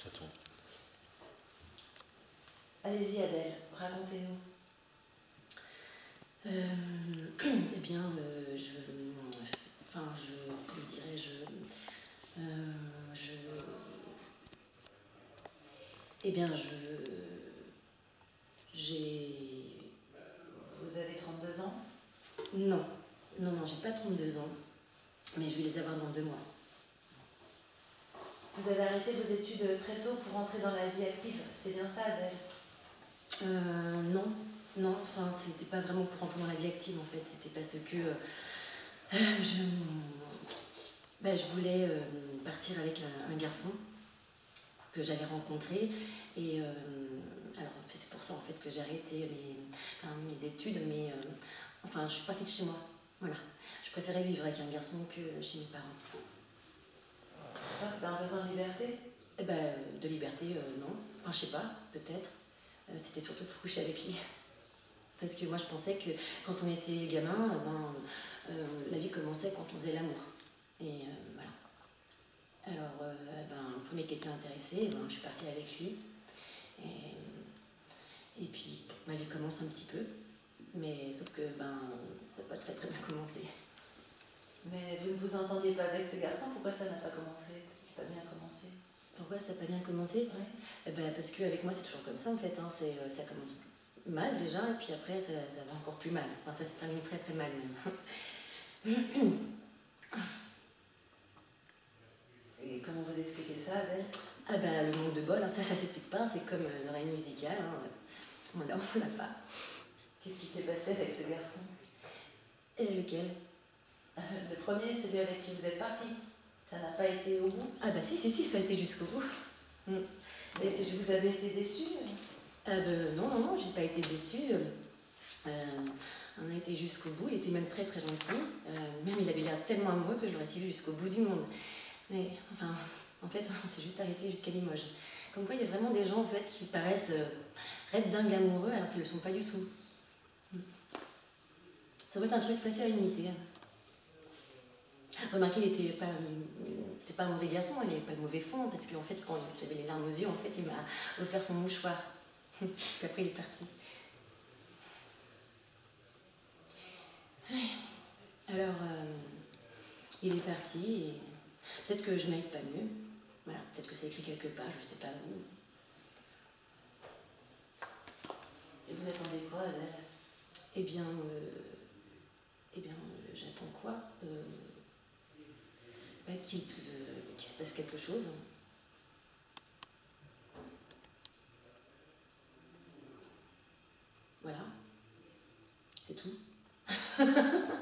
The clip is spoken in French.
C'est tout. Allez-y Adèle, racontez-nous. Euh, eh bien, euh, je, enfin, je, comment dirais-je, euh, je, eh bien, je, j'ai. Vous avez 32 ans? Non, non, non, j'ai pas 32 ans, mais je vais les avoir dans deux mois. Vous avez arrêté vos études très tôt pour entrer dans la vie active, c'est bien ça Adèle? Euh, non, non, enfin, c'était pas vraiment pour entrer dans la vie active en fait, c'était parce que euh, je, ben, je voulais euh, partir avec un, garçon que j'avais rencontré et alors c'est pour ça en fait que j'ai arrêté mes, mes études, mais enfin, je suis partie de chez moi, voilà. Je préférais vivre avec un garçon que chez mes parents. Ah, C'était un besoin de liberté Eh ben, de liberté, euh, non. Enfin, je sais pas, peut-être. Euh, C'était surtout de coucher avec lui. Parce que moi, je pensais que quand on était gamin, euh, ben, euh, la vie commençait quand on faisait l'amour. Et euh, voilà. Alors, euh, ben, le premier qui était intéressé, ben, je suis partie avec lui. Et, et puis, ma vie commence un petit peu. Mais sauf que ben, ça n'a pas très très bien commencé. Mais vous ne vous entendiez pas avec ce garçon, pourquoi ça n'a pas commencé? Pas bien commencé Pourquoi ça n'a pas bien commencé? Ouais. Eh ben, parce qu'avec moi, c'est toujours comme ça en fait. Hein. C'est, euh, ça commence mal déjà, et puis après, ça, ça va encore plus mal. Enfin, ça se termine très très mal même. Et comment vous expliquez ça Adèle ah bah, le manque de bol, hein, ça, ça s'explique pas. C'est comme euh, l'oreille musicale. Hein. Voilà, on l'a pas. Qu'est-ce qui s'est passé avec ce garçon? Et lequel? Le premier, celui avec qui vous êtes parti. Ça n'a pas été au bout Ah bah si, si, si, ça a été jusqu'au bout. Mm. Été Et vous avez été déçu Ah ben, non, non, non, j'ai pas été déçue. Euh, on a été jusqu'au bout, il était même très très gentil. Euh, même il avait l'air tellement amoureux que je l'aurais suivi jusqu'au bout du monde. Mais enfin, en fait, on s'est juste arrêté jusqu'à Limoges. Comme quoi, il y a vraiment des gens en fait qui paraissent euh, raides dingues amoureux alors qu'ils ne le sont pas du tout. Mm. Ça doit être un truc facile à imiter. Remarquez, il n'était pas, c'était pas un mauvais garçon, il n'avait pas de mauvais fond, parce qu'en fait, quand j'avais les larmes aux yeux, en fait, il m'a offert son mouchoir. Puis après, il est parti. Alors, euh, il est parti, et peut-être que je mérite pas mieux. Voilà, peut-être que c'est écrit quelque part, je sais pas où. Et vous attendez quoi Adèle? Eh bien, euh, eh bien, euh, j'attends quoi? Euh, euh, qu'il se passe quelque chose. Voilà, c'est tout.